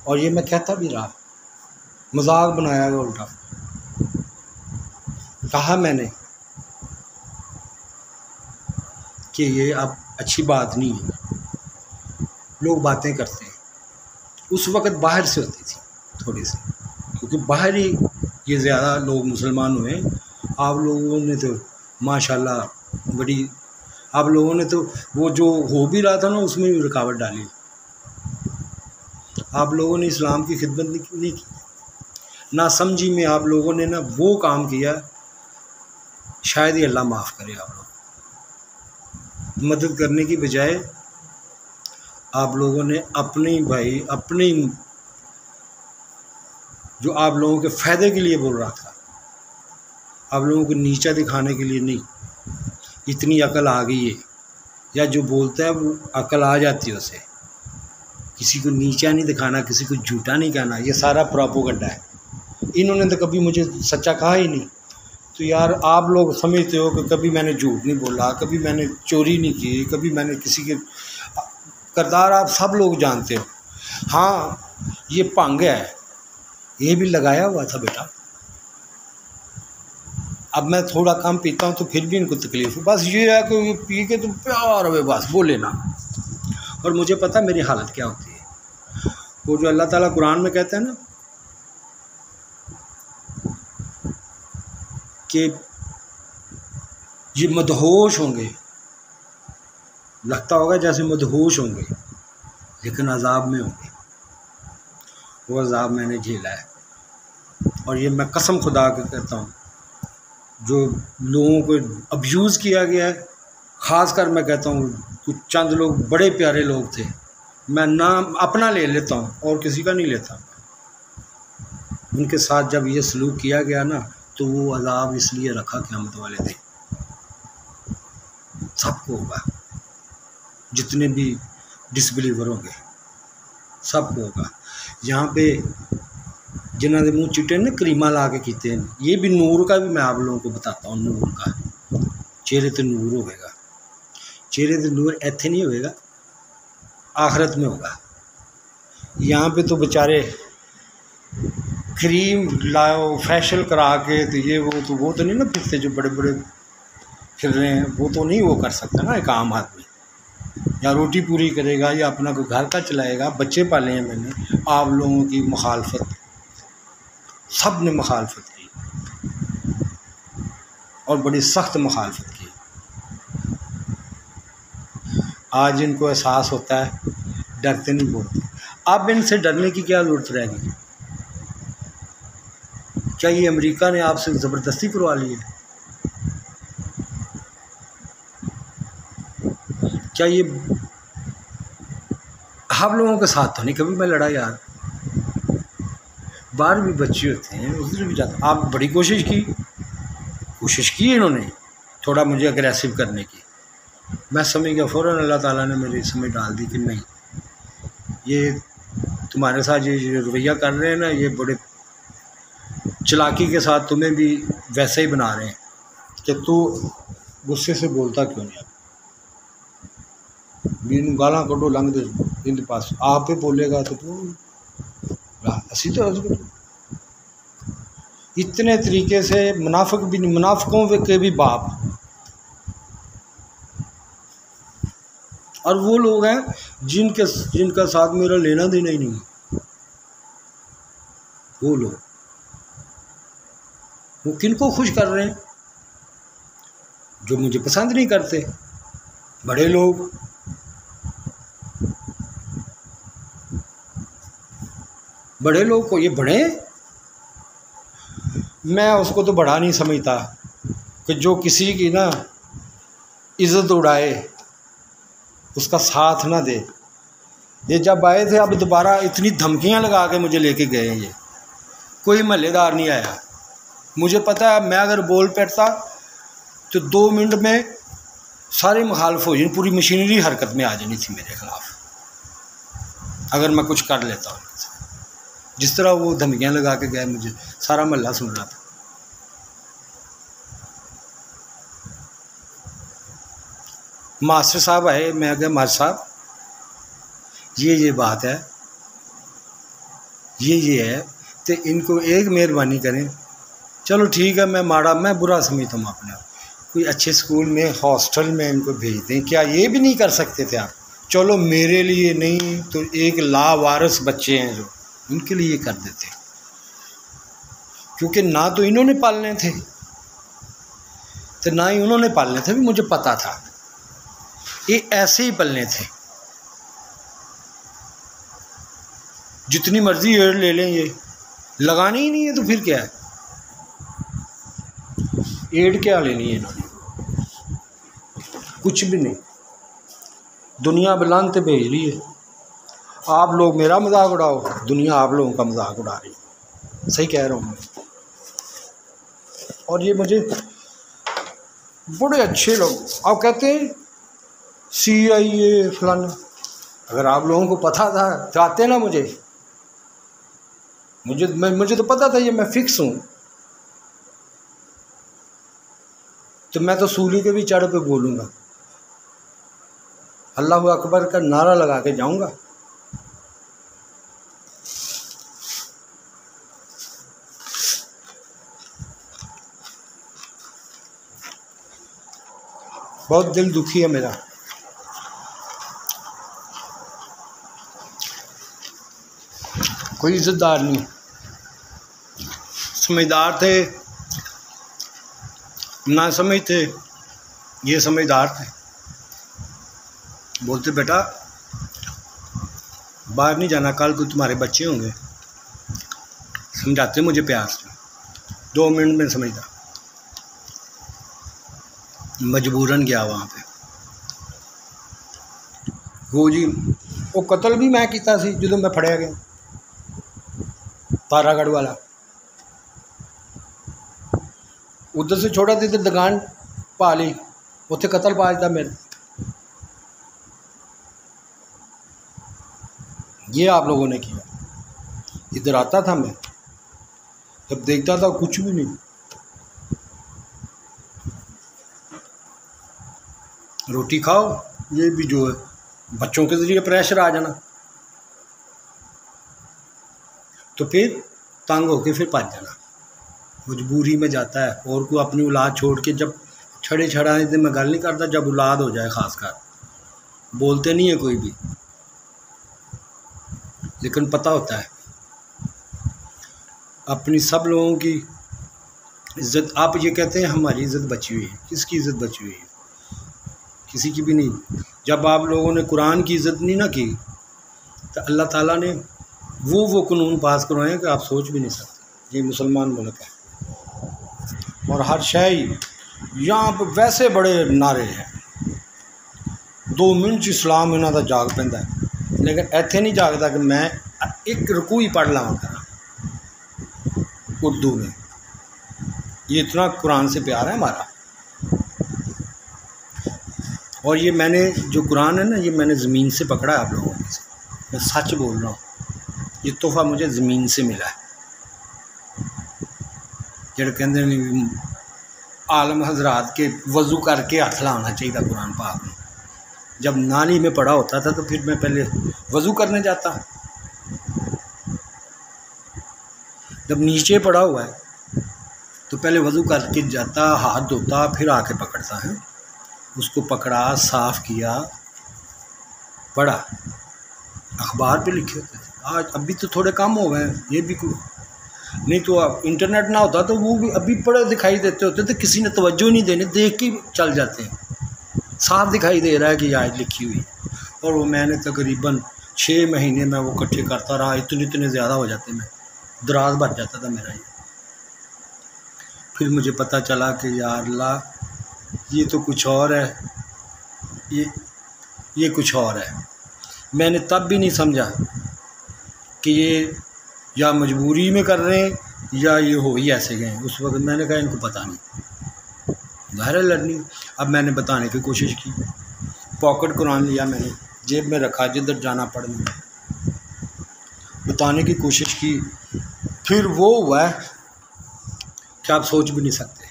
और ये मैं कहता भी रहा। मज़ाक बनाया गया उल्टा। कहा मैंने कि ये अब अच्छी बात नहीं है। लोग बातें करते हैं। उस वक़्त बाहर से होती थी, थोड़ी सी। क्योंकि बाहर ही ये ज़्यादा लोग मुसलमान हुए। आप लोगों ने तो माशाल्लाह बड़ी, आप लोगों ने तो वो जो हो भी रहा था ना, उसमें भी रुकावट डाली। आप लोगों ने इस्लाम की खिदमत नहीं की ना समझी में आप लोगों ने ना वो काम किया, शायद ही अल्लाह माफ़ करे आप लोग। मदद करने की बजाय आप लोगों ने अपने भाई, अपने जो आप लोगों के फ़ायदे के लिए बोल रहा था, आप लोगों को नीचा दिखाने के लिए नहीं। इतनी अकल आ गई है। या जो बोलता है वो अकल आ जाती है उसे। किसी को नीचा नहीं दिखाना, किसी को झूठा नहीं कहना, ये सारा प्रोपोगंडा है। इन्होंने तो कभी मुझे सच्चा कहा ही नहीं। तो यार आप लोग समझते हो कि कभी मैंने झूठ नहीं बोला, कभी मैंने चोरी नहीं की, कभी मैंने किसी के करदार आप सब लोग जानते हो। हाँ ये पंग है। ये भी लगाया हुआ था बेटा। अब मैं थोड़ा कम पीता हूँ तो फिर भी इनको तकलीफ़ है। बस ये है कि पी के तो प्यार है बस वो लेना और मुझे पता मेरी हालत क्या होती है। वो जो अल्लाह ताला कुरान में कहते हैं ना कि ये मदहोश होंगे। लगता होगा जैसे मदहोश होंगे, लेकिन अजाब में होंगे। वो अजाब मैंने झेला है। और ये मैं कसम खुदा के कहता हूँ, जो लोगों को अब्यूज़ किया गया है ख़ास कर मैं कहता हूँ, कुछ चंद लोग, बड़े प्यारे लोग थे। मैं नाम अपना ले लेता हूँ, और किसी का नहीं लेता। उनके साथ जब ये सलूक किया गया ना तो वो अजाब इसलिए रखा क़्यामत वाले थे सबको होगा। जितने भी डिसबिलीवर होंगे सबको होगा। यहाँ पे जिन्होंने मुँह चिट्टे ने, करीमा ला के किते हैं। ये भी नूर का भी मैं आप लोगों को बताता हूँ, नूर का। चेहरे तो नूर होएगा। चेहरे तो नूर ऐसे नहीं होएगा, आखरत में होगा। यहाँ पे तो बेचारे क्रीम लाओ फैशल करा के तो ये वो तो वो तो नहीं ना फिरते जो बड़े बड़े फिर रहे हैं, वो तो नहीं वो कर सकता ना एक आम आदमी। या रोटी पूरी करेगा या अपना कोई घर का चलाएगा, बच्चे पाले हैं मैंने, आप लोगों की मुखालफत सबने मुखालफत की और बड़ी सख्त मुखालफत की। आज इनको एहसास होता है, डरते नहीं बोलते। अब इनसे डरने की क्या ज़रूरत रहेगी? क्या ये अमेरिका ने आपसे ज़बरदस्ती करवा ली है? क्या ये आप लोगों के साथ तो नहीं, कभी मैं लड़ा यार। बाहर भी बच्चे होते हैं उधर भी जाता आप बड़ी कोशिश की कोशिश की इन्होंने, थोड़ा मुझे अग्रेसिव करने की। मैं समझ गया फ़ौर अल्लाह ताला ने मेरी समझ डाल दी कि नहीं, ये तुम्हारे साथ ये रवैया कर रहे हैं ना, ये बड़े चलाकी के साथ तुम्हें भी वैसे ही बना रहे हैं कि तू गुस्से से बोलता क्यों नहीं? गाला कटो लंघ दे इन पास आप ही बोलेगा तो असी तो इतने तरीके से मुनाफिक भी नहीं मुनाफिकों के भी बाप और वो लोग हैं जिनके जिनका साथ मेरा लेना देना ही नहीं वो लोग वो किन को खुश कर रहे हैं जो मुझे पसंद नहीं करते बड़े लोग बड़े लोग को, ये बड़े? मैं उसको तो बड़ा नहीं समझता कि जो किसी की ना इज़्ज़त उड़ाए, उसका साथ ना दे। ये जब आए थे, अब दोबारा इतनी धमकियाँ लगा के मुझे लेके गए ये। कोई महल्लेदार नहीं आया। मुझे पता है, मैं अगर बोल पड़ता तो दो मिनट में सारे मुखालफ हो जाए पूरी मशीनरी हरकत में आ जानी थी मेरे ख़िलाफ़। अगर मैं कुछ कर लेता हूँ जिस तरह वो धमकियाँ लगा के गए, मुझे सारा महल्ला सुन रहा था। मास्टर साहब आए, मैं गया मास्टर साहब। ये ये बात है, ये ये है तो इनको एक मेहरबानी करें। चलो ठीक है, मैं माड़ा, मैं बुरा समझता हूँ अपने। कोई अच्छे स्कूल में, हॉस्टल में इनको भेज दें। क्या ये भी नहीं कर सकते थे आप? चलो मेरे लिए नहीं तो एक लावारस बच्चे हैं जो। उनके लिए कर देते क्योंकि ना तो इन्होंने पालने थे। तो ना ही उन्होंने पालने थे भी मुझे पता था। ये ऐसे ही पलने थे। जितनी मर्ज़ी एड़ ले लें ये। लगानी ही नहीं है तो फिर क्या है? एड क्या लेनी है इन्होंने? कुछ भी नहीं। दुनिया बुलंद भेज रही है। आप लोग मेरा मज़ाक उड़ाओ, दुनिया आप लोगों का मज़ाक उड़ा रही है। सही कह रहा हूँ मैं। और ये मुझे बड़े अच्छे लोग, आप कहते हैं सी आई ए फलाना। अगर आप लोगों को पता था तो आते ना मुझे। मुझे, मैं, मुझे तो पता था ये मैं फिक्स हूँ। तो मैं तो सूली के भी चढ़ पे बोलूँगा। अल्लाह अकबर का नारा लगा के जाऊँगा। बहुत दिल दुखी है मेरा। कोई इज्जतदार नहीं। समझदार थे, ना समझ थे, ये समझदार थे। बोलते, बेटा, बाहर नहीं जाना, कल को तुम्हारे बच्चे होंगे। समझाते मुझे प्यार से। दो मिनट में समझता। मजबूरन गया वहाँ पे। वो जी, वो कत्ल भी मैं किया जो मैं फड़िया गया। तारागढ़ वाला। उधर से छोड़ा थे दुकान पा ली उत्थे कतल पा दिता मेरे। ये आप लोगों ने किया। इधर आता था मैं जब देखता था कुछ भी नहीं। रोटी खाओ, ये भी जो है, बच्चों के ज़रिए प्रेशर आ जाना। तो फिर तंग होके फिर पच जाना। मजबूरी में जाता है, और को अपनी औलाद छोड़ के जब छड़े छड़ाने तो मैं गल नहीं करता, जब औलाद हो जाए खासकर। बोलते नहीं है कोई भी। लेकिन पता होता है, अपनी सब लोगों की इज़्ज़त, आप ये कहते हैं, हमारी इज़्ज़त बची हुई है। किसकी इज़्ज़त बची हुई है? किसी की भी नहीं। जब आप लोगों ने कुरान की इज़्ज़त नहीं ना की तो अल्लाह ताला ने वो वो कानून पास करवाए हैं कि आप सोच भी नहीं सकते। ये मुसलमान मुल्क है। और हर शय यहाँ पर वैसे बड़े नारे हैं। दो मिनट इस्लाम इन्हों का जाग पैदा है। लेकिन इतने नहीं जागता कि मैं एक रुकू ही पढ़ लवा करा उर्दू में। ये इतना कुरान से प्यार है हमारा। और ये मैंने जो कुरान है ना, ये मैंने ज़मीन से पकड़ा है आप लोगों से मैं सच बोल रहा हूँ, ये तोहफ़ा मुझे ज़मीन से मिला है। जो कहते आलम हजरात के वज़ू करके हथ लाना चाहिए कुरान पाक में। जब नाली में पढ़ा होता था तो फिर मैं पहले वज़ू करने जाता। जब नीचे पड़ा हुआ है तो पहले वज़ू करके जाता, हाथ धोता, फिर आके पकड़ता है। उसको पकड़ा, साफ़ किया, पढ़ा। अखबार पे लिखे होते थे। आज अभी तो थोड़े कम हो गए ये भी नहीं तो अब इंटरनेट ना होता तो वो भी अभी पढ़े दिखाई देते होते तो किसी ने तवज्जो नहीं देने, देख के चल जाते हैं। साफ़ दिखाई दे रहा है कि आज लिखी हुई। और वो मैंने तकरीबन छः महीने में वो इकट्ठे करता रहा, इतने इतने ज़्यादा हो जाते मैं दराज भर जाता था मेरा ये। फिर मुझे पता चला कि यार अल्लाह ये तो कुछ और है। ये ये कुछ और है। मैंने तब भी नहीं समझा कि ये या मजबूरी में कर रहे हैं या ये हो ही ऐसे गए उस वक्त मैंने कहा, इनको पता नहीं। ज़ाहिर लर्निंग अब मैंने बताने की कोशिश की। पॉकेट कुरान लिया मैंने। जेब में रखा, जिधर जाना पड़ने। बताने की कोशिश की। फिर वो हुआ है कि आप सोच भी नहीं सकते।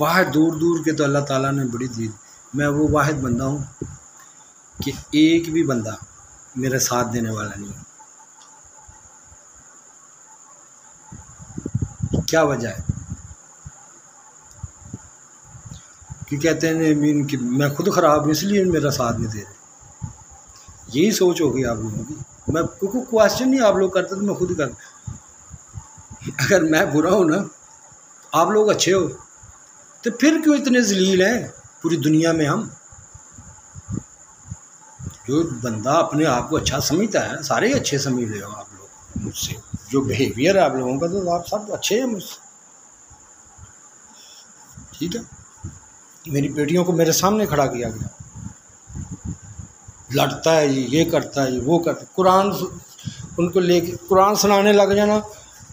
बाहर दूर दूर के तो अल्लाह ताला ने बड़ी दी मैं वो वाहिद बंदा हूँ कि एक भी बंदा मेरा साथ देने वाला नहीं क्या वजह है? कि कहते हैं मीन कि मैं खुद ख़राब हूँ, इसलिए मेरा साथ नहीं दे रहे। यही सोच होगी आप लोगों की। मैं क्योंकि क्वेश्चन नहीं आप लोग करते तो मैं खुद कर अगर मैं बुरा हूँ ना, आप लोग अच्छे हो। तो फिर क्यों इतने जलील हैं? पूरी दुनिया में हम। जो बंदा अपने आप को अच्छा समझता है, सारे अच्छे समझ रहे हो आप लोग मुझसे। जो बिहेवियर है आप लोगों का तो आप सब अच्छे हैं मुझसे। ठीक है? मेरी बेटियों को मेरे सामने खड़ा किया गया। लड़ता है, ये ये करता है, ये, वो करता है। कुरान उनको लेके, कुरान सुनाने लग जाना,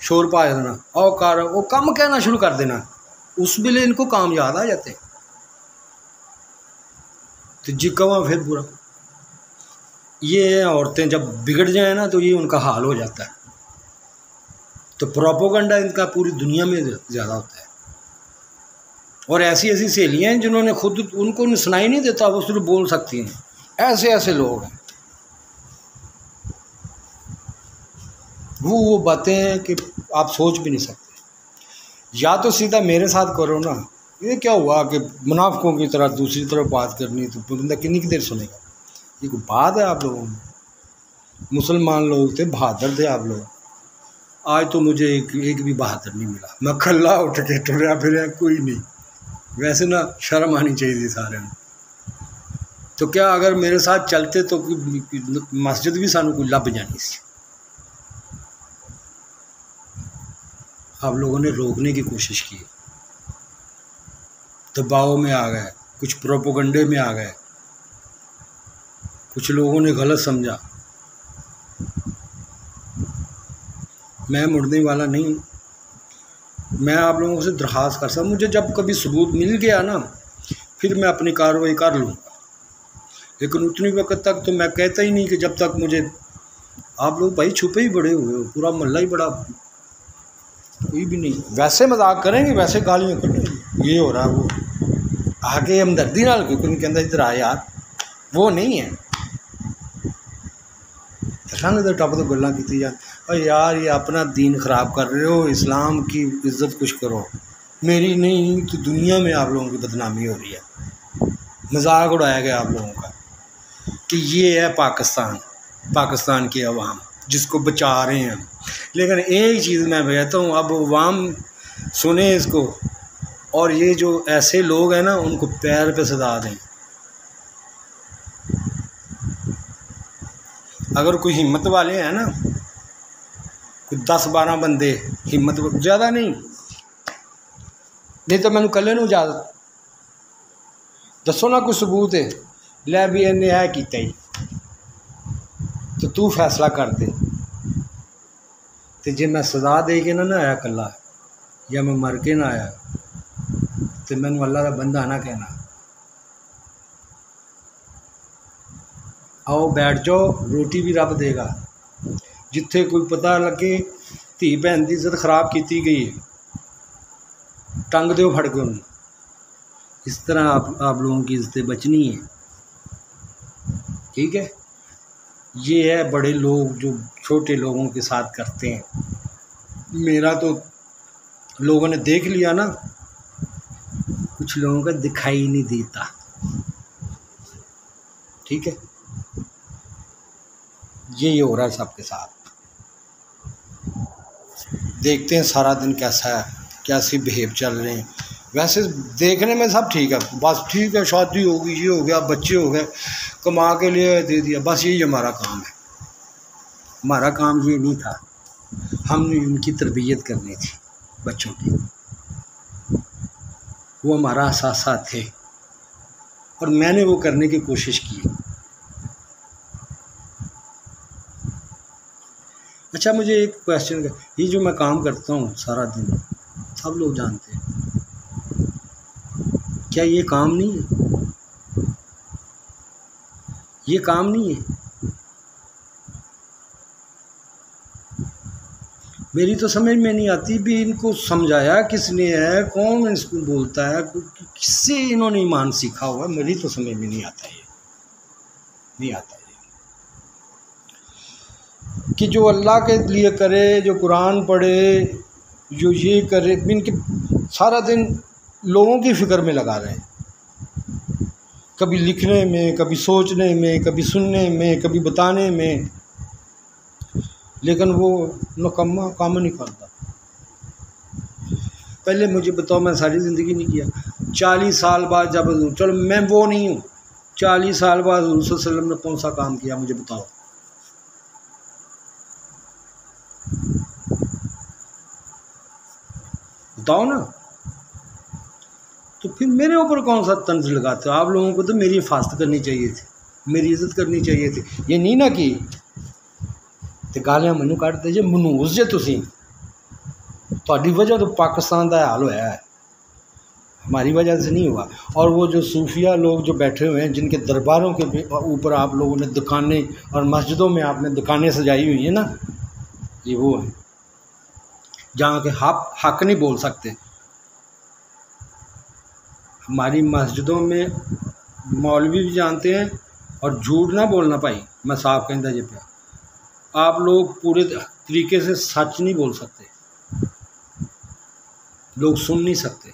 शोर पा देना और कार, वो कम कहना शुरू कर देना। उस बेले इनको काम याद आ जाते तो जी कवा फिर बुरा। ये औरतें जब बिगड़ जाए ना तो ये उनका हाल हो जाता है। तो प्रोपोगंडा इनका पूरी दुनिया में ज़्यादा होता है। और ऐसी ऐसी सहेलियाँ हैं जिन्होंने खुद, उनको सुनाई नहीं देता, वो सिर्फ़ बोल सकती हैं। ऐसे ऐसे लोग हैं। वो वो बातें हैं कि आप सोच भी नहीं सकते। या तो सीधा मेरे साथ करो ना। ये क्या हुआ कि मुनाफकों की तरह दूसरी तरफ़ बात करनी तो बंदा कितनी की देर सुनेगा? ये कोई बात है आप लोगों में? मुसलमान लोग थे, बहादुर थे आप लोग। आज तो मुझे एक एक भी बहादुर नहीं मिला। मैं खल्ला उठ के टुरया फिर कोई नहीं। वैसे ना शर्म आनी चाहिए सारे तो क्या अगर मेरे साथ चलते तो मस्जिद भी सानू कोई लभ जानी सी? आप लोगों ने रोकने की कोशिश की। दबाव में आ गए, कुछ प्रोपोगंडे में आ गए। कुछ लोगों ने गलत समझा। मैं मुड़ने वाला नहीं। मैं आप लोगों से दरख्वास्त कर सकता मुझे जब कभी सबूत मिल गया ना, फिर मैं अपनी कार्रवाई कर लूँगा। लेकिन उतनी वक्त तक तो मैं कहता ही नहीं कि जब तक मुझे आप लोग भाई छुपे ही बड़े हुए हो, पूरा मोहल्ला ही बड़ा कोई भी नहीं। वैसे मज़ाक करेंगे, वैसे गालियाँ करेंगे। ये हो रहा है वो। आगे हमदर्दी ना क्योंकि उनके अंदर इधर आ यार। वो नहीं है। के टप तो गल् की और यार, ये अपना दीन ख़राब कर रहे हो, इस्लाम की इज़्ज़त कुछ करो। मेरी नहीं तो दुनिया में आप लोगों की बदनामी हो रही है। मज़ाक उड़ाया गया आप लोगों का। कि ये है पाकिस्तान पाकिस्तान की अवाम जिसको बचा रहे हैं। लेकिन एक चीज़ मैं कहता हूँ, अब वाम सुने इसको, और ये जो ऐसे लोग हैं ना, उनको पैर पे सदा दें। अगर कोई हिम्मत वाले हैं ना, कोई दस बारह बंदे हिम्मत ज़्यादा नहीं। नहीं तो मैं कल ਨੂੰ इजाज़त दसो ना कोई सबूत है। लै भी इन्हें है किया ही। तो तू फैसला कर दे। तो जे मैं सजा दे के ना ना आया कला या मैं मर के ना आया तो मैं अल्लाह का बंदा ना कहना। आओ बैठ जाओ, रोटी भी रब देगा। जिथे कोई पता लगे, धी भैन की इज़्ज़त खराब की गई है, टंग दो फड़ के उन्हें इस तरह आप आप लोगों की इज्जतें बचनी है। ठीक है? ये है बड़े लोग जो छोटे लोगों के साथ करते हैं। मेरा तो लोगों ने देख लिया ना, कुछ लोगों का दिखाई नहीं देता। ठीक है? यही हो रहा है सबके साथ। देखते हैं सारा दिन कैसा है, कैसी बिहेव चल रहे हैं। वैसे देखने में सब ठीक है। बस ठीक है, शादी होगी ये हो गया, बच्चे हो गए, कमा के लिए दे दिया। बस यही हमारा काम है। हमारा काम ये नहीं था। हमने उनकी तरबियत करनी थी, बच्चों की। वो हमारा साथ साथ थे। और मैंने वो करने की कोशिश की। अच्छा मुझे एक क्वेश्चन ये जो मैं काम करता हूँ सारा दिन, सब लोग जानते हैं। क्या ये काम नहीं है? ये काम नहीं है? मेरी तो समझ में नहीं आती भी इनको समझाया किसने है, कौन इसको बोलता है किससे इन्होंने ईमान सीखा हुआ मेरी तो समझ में नहीं आता ये। नहीं आता ये। कि जो अल्लाह के लिए करे, जो कुरान पढ़े, जो ये करे, इनके सारा दिन लोगों की फ़िक्र में लगा रहे हैं। कभी लिखने में, कभी सोचने में, कभी सुनने में, कभी बताने में। लेकिन वो नकम्मा काम नहीं करता। पहले मुझे बताओ, मैं सारी ज़िंदगी नहीं किया। चालीस साल बाद जब चलो मैं वो नहीं हूँ। चालीस साल बाद वसल्लम ने कौन सा काम किया, मुझे बताओ। बताओ ना। तो फिर मेरे ऊपर कौन सा तंज लगाते हो आप लोगों को तो मेरी हिफाजत करनी चाहिए थी मेरी इज्जत करनी चाहिए थी ये नहीं ना कि तो गालियां मैं ਕੱਢਦੇ ਜੇ ਮਨੂਸ ਜੇ ਤੁਸੀਂ ਤੁਹਾਡੀ वजह तो पाकिस्तान का हाल होया है हमारी वजह से नहीं हुआ और वो जो सूफिया लोग जो बैठे हुए हैं जिनके दरबारों के ऊपर आप लोगों ने दुकानें और मस्जिदों में आपने दुकानें सजाई हुई हैं ना ये वो है जहाँ के हक हक नहीं बोल सकते हमारी मस्जिदों में मौलवी भी जानते हैं और झूठ ना बोलना भाई मैं साफ़ कहता जी पे। आप लोग पूरे तरीके से सच नहीं बोल सकते। लोग सुन नहीं सकते।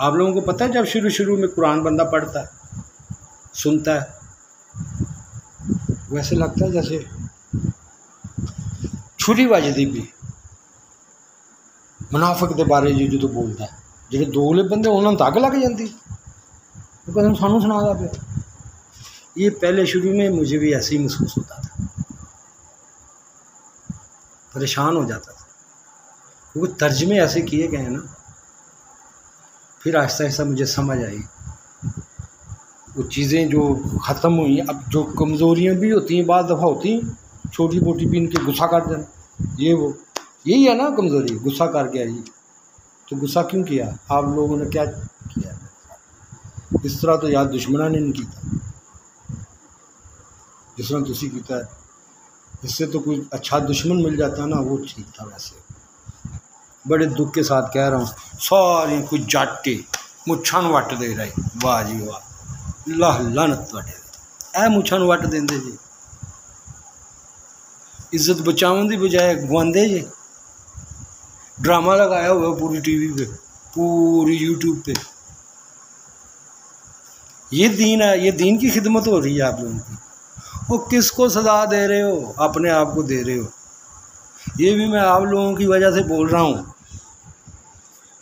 आप लोगों को पता है जब शुरू शुरू में कुरान बंदा पढ़ता है, सुनता है, वैसे लगता है जैसे छुरी बजती भी मुनाफिक के बारे जो जो बोलता है जो दोगले बंदे उन्होंने अग लग जाती कहते सानू सुना पे ये पहले शुरू में मुझे भी ऐसे ही महसूस होता था। परेशान हो जाता था। क्योंकि तर्जमे ऐसे किए गए हैं ना, फिर आहिस्ता आहिस्ता मुझे समझ आई। वो चीज़ें जो ख़त्म हुई, अब जो कमज़ोरियाँ भी होती हैं बाद दफ़ा होती हैं छोटी मोटी भी इनके गुस्सा कर देना ये वो। यही है ना कमज़ोरी, गुस्सा कर गया जी तो गुस्सा क्यों किया? आप लोगों ने क्या किया? इस तरह तो यार दुश्मना ने नहीं किया। जिस तरह तुम किया, इससे तो कोई अच्छा दुश्मन मिल जाता ना, वो ठीक था वैसे। बड़े दुख के साथ कह रहा हूँ, सारी कुछ जाटे मुछा वट दे रहे। वाह जी वाह। लाह, लानत ए मुछा वट देंगे जी। इज़्ज़त बचावन की बजाय गवाते जी। ड्रामा लगाया हुआ पूरी टीवी पे, पूरी यूट्यूब पे। ये दीन है, ये दीन की खिदमत हो रही है आप लोगों की। वो किसको सजा दे रहे हो? अपने आप को दे रहे हो। ये भी मैं आप लोगों की वजह से बोल रहा हूँ।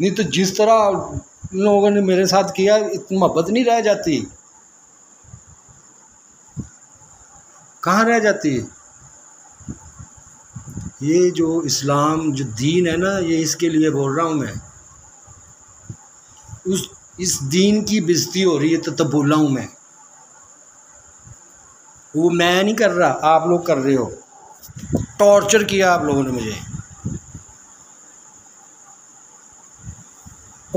नहीं तो जिस तरह लोगों ने मेरे साथ किया, इतनी मोहब्बत नहीं रह जाती। कहाँ रह जाती है? ये जो इस्लाम, जो दीन है ना, ये इसके लिए बोल रहा हूँ मैं। उस, इस दीन की बेजती हो रही है तो तब बोल रहा हूँ मैं। वो मैं नहीं कर रहा, आप लोग कर रहे हो। टॉर्चर किया आप लोगों ने मुझे।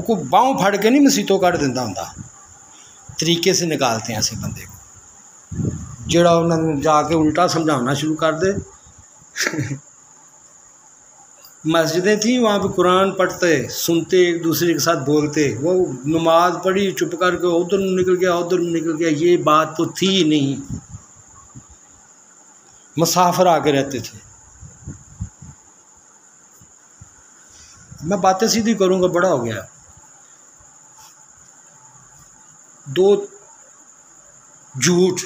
कोई बाँव फाड़ के नहीं मसीतों कट दिता हूँ तरीके से निकालते हैं ऐसे बंदे को। जड़ा उन्होंने जाके उल्टा समझाना शुरू कर दे। मस्जिदें थी, वहाँ पे कुरान पढ़ते, सुनते, एक दूसरे के साथ बोलते। वो नमाज़ पढ़ी, चुप करके उधर निकल गया, उधर निकल गया, ये बात तो थी ही नहीं। मुसाफर आके रहते थे। मैं बातें सीधी करूँगा, बड़ा हो गया। दो झूठ।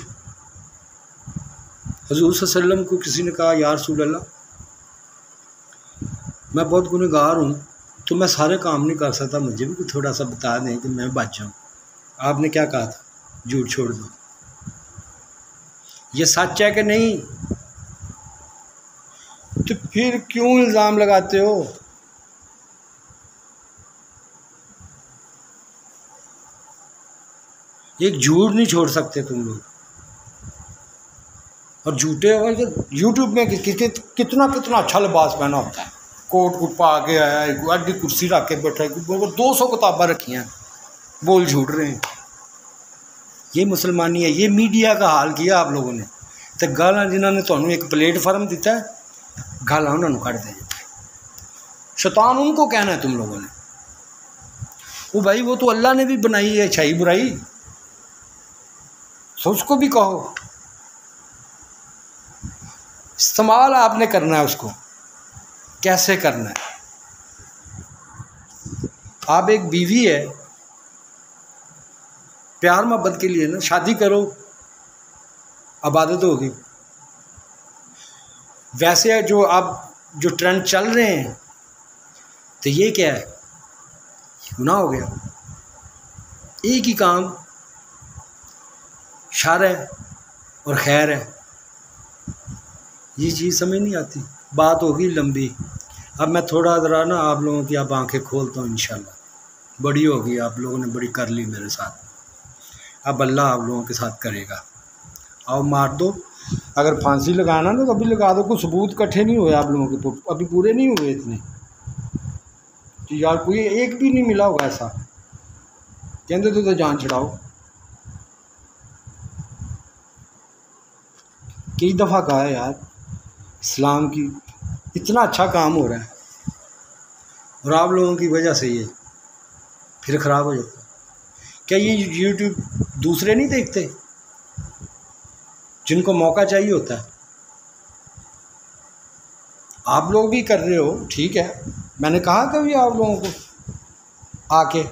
हजूर सल्लम को किसी ने कहा यार सूल्ला मैं बहुत गुनहगार हूँ तो मैं सारे काम नहीं कर सकता। मुझे भी थोड़ा सा बता दें कि मैं बच जाऊँ। आपने क्या कहा था? झूठ छोड़ दो। ये सच है कि नहीं? तो फिर क्यों इल्ज़ाम लगाते हो? एक झूठ नहीं छोड़ सकते तुम लोग। और झूठे यूट्यूब में कितना कितना अच्छा लिबास पहना होता है। कोट कुट पा के आया है अड्डी कुर्सी रख के बैठा है दो सौ किताबा रखी हैं बोल झूठ रहे हैं। ये मुसलमानी है, ये मीडिया का हाल किया आप लोगों ने। तो गाल जिन्होंने तो एक प्लेटफॉर्म दिता है, गाला उन्होंने कट दे शैतान उनको कहना है तुम लोगों ने। वो भाई, वो तो अल्लाह ने भी बनाई है, अच्छाई बुराई। तो उसको भी कहो। इस्तेमाल आपने करना है उसको। कैसे करना है? आप एक बीवी है। प्यार मोहब्बत के लिए ना शादी करो। आबादत होगी वैसे जो आप जो ट्रेंड चल रहे हैं तो ये क्या है? गुनाह हो गया। एक ही काम, शर है और खैर है। ये चीज़ समझ नहीं आती। बात होगी लंबी। अब मैं थोड़ा ज़रा ना आप लोगों की अब आँखें खोलता हूँ इन बड़ी होगी आप लोगों ने बड़ी कर ली मेरे साथ। अब अल्लाह आप लोगों के साथ करेगा। आओ मार दो। अगर फांसी लगाना ना तो अभी लगा दो। कुछ सबूत इकट्ठे नहीं हुए आप लोगों के अभी पूरे नहीं हुए इतने। तो यार कोई एक भी नहीं मिला होगा ऐसा। कहते तो, तो जान चढ़ाओ। कई दफ़ा कहा है यार इस्लाम की इतना अच्छा काम हो रहा है। और आप लोगों की वजह से ये फिर ख़राब हो जाता है। क्या ये यूट्यूब दूसरे नहीं देखते? जिनको मौका चाहिए होता है। आप लोग भी कर रहे हो, ठीक है। मैंने कहा कभी आप लोगों को? आके।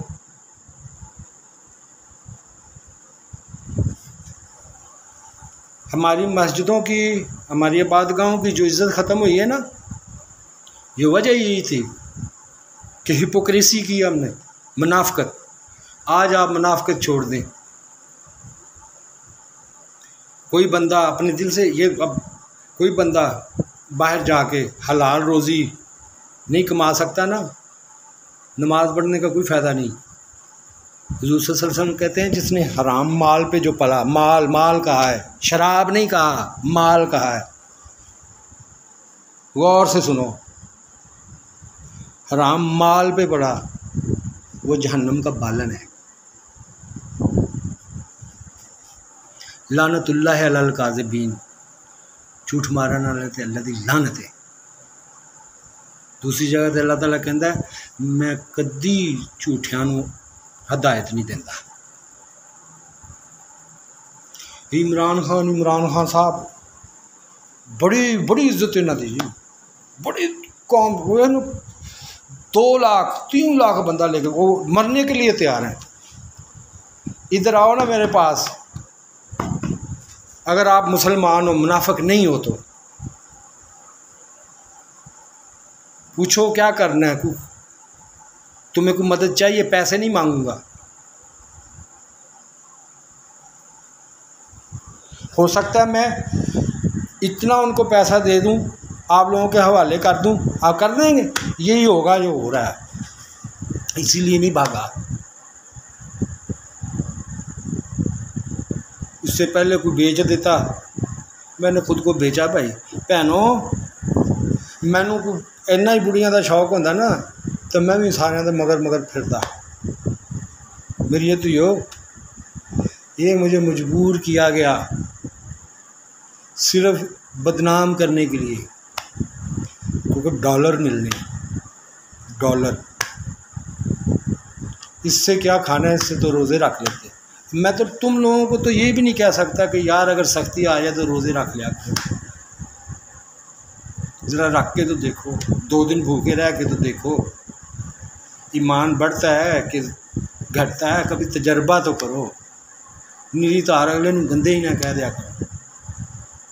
हमारी मस्जिदों की, हमारी आबादगाहों की जो इज़्ज़त ख़त्म हुई है ना ये वजह यही थी कि हिपोक्रेसी की हमने मुनाफ्त आज आप मुनाफ्त छोड़ दें। कोई बंदा अपने दिल से ये अब कोई बंदा बाहर जाके हलाल रोज़ी नहीं कमा सकता ना, नमाज़ पढ़ने का कोई फ़ायदा नहीं। हजूर कहते हैं, जिसने हराम माल पे जो पला, माल माल कहा है, शराब नहीं कहा, माल कहा है। गौर से सुनो हराम माल पे पड़ा। वो जहन्नम का बालन है। लानतुल्ला है अल काजबीन। झूठ मारन वाले ते अल्लाह की लानत है। दूसरी जगह अल्लाह ताला कहता है, मैं कदी झूठिया हदायत नहीं देता इमरान खान इमरान खान साहब, बड़ी बड़ी इज़्ज़त इन्हों की जी। बड़ी कौम दो लाख, तीन लाख बंदा लेके वो मरने के लिए तैयार है। इधर आओ ना मेरे पास। अगर आप मुसलमान हो, मुनाफक नहीं हो तो। पूछो क्या करना है तुम्हें कोई मदद चाहिए? पैसे नहीं मांगूँगा। हो सकता है मैं इतना उनको पैसा दे दूँ आप लोगों के हवाले कर दूँ? आप कर देंगे? यही होगा जो हो रहा है। इसीलिए नहीं भागा। उससे पहले कोई बेच देता। मैंने खुद को बेचा भाई। भैनों, मैनू इन्ना ही बुढ़िया का शौक होंगे ना तो मैं भी सारे के मगर मगर फिरता मेरी ये तो यो, ये मुझे मजबूर किया गया सिर्फ़ बदनाम करने के लिए। क्योंकि डॉलर मिलने। डॉलर। इससे क्या खाना है, इससे तो रोज़े रख लेते मैं तो तुम लोगों को तो ये भी नहीं कह सकता कि यार अगर सख्ती आ जाए तो रोज़े रख लिया करो। ज़रा रख के तो देखो, दो दिन भूखे रह के तो देखो। ईमान बढ़ता है कि घटता है, कभी तजर्बा तो करो। निरी तार अगले गंदे ही ना कह दिया करो।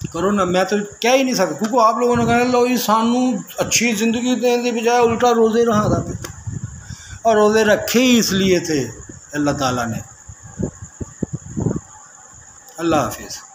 करो ना मैं तो कह ही नहीं सकता। क्योंकि आप लोगों ने कहना लो जी, सानू अच्छी ज़िंदगी देने की बजाय उल्टा रोज़े रहा था। और रोज़े रखे ही इसलिए थे। अल्लाह ताला ने। अल्लाह हाफिज़।